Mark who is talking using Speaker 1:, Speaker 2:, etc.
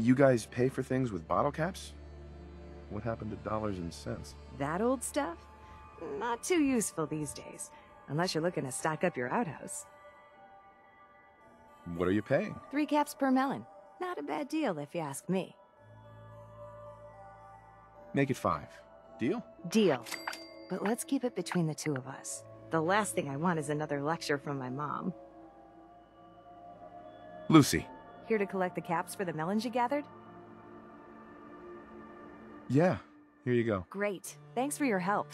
Speaker 1: You guys pay for things with bottle caps? What happened to dollars and cents?
Speaker 2: That old stuff? Not too useful these days, unless you're looking to stock up your outhouse.
Speaker 1: What are you paying?
Speaker 2: Three caps per melon. Not a bad deal if you ask me.
Speaker 1: Make it five. Deal?
Speaker 2: Deal. But let's keep it between the two of us. The last thing I want is another lecture from my mom.
Speaker 1: Lucy.
Speaker 2: Here to collect the caps for the melons you gathered?
Speaker 1: Yeah, here you go.
Speaker 2: Great. Thanks for your help.